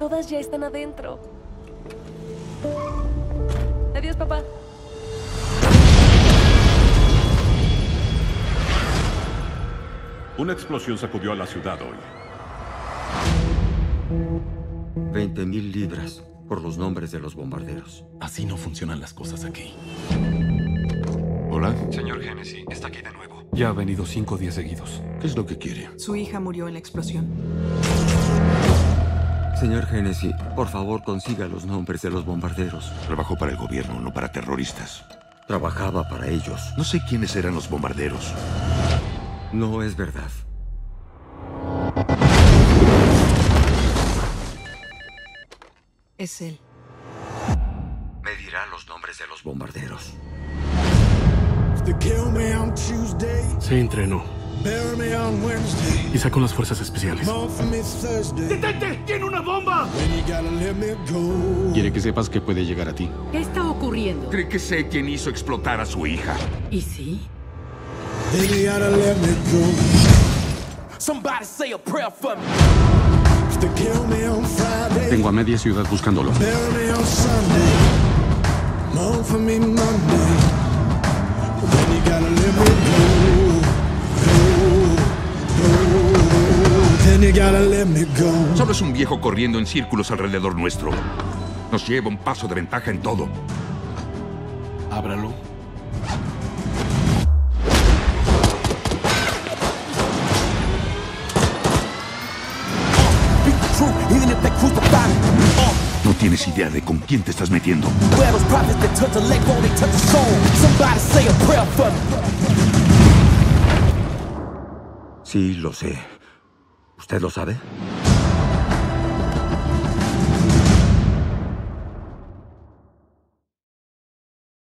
bombas ya están adentro. Adiós, papá. Una explosión sacudió a la ciudad hoy. 20 mil libras por los nombres de los bombarderos. Así no funcionan las cosas aquí. Hola. Señor Hennessy, está aquí de nuevo. Ya ha venido cinco días seguidos. ¿Qué es lo que quiere? Su hija murió en la explosión. Señor Hennessy, por favor consiga los nombres de los bombarderos. Trabajo para el gobierno, no para terroristas. Trabajaba para ellos. No sé quiénes eran los bombarderos. No es verdad. Es él. Me dirá los nombres de los bombarderos. Se entrenó. Y sacó las fuerzas especiales. ¡Detente! ¡Tiene una bomba! Quiere que sepas que puede llegar a ti. ¿Qué está ocurriendo? ¿Cree que sé quién hizo explotar a su hija? ¿Y sí? Tengo a media ciudad buscándolo. Solo es un viejo corriendo en círculos alrededor nuestro. Nos lleva un paso de ventaja en todo. Ábralo. No tienes idea de con quién te estás metiendo. Sí, lo sé. ¿Usted lo sabe?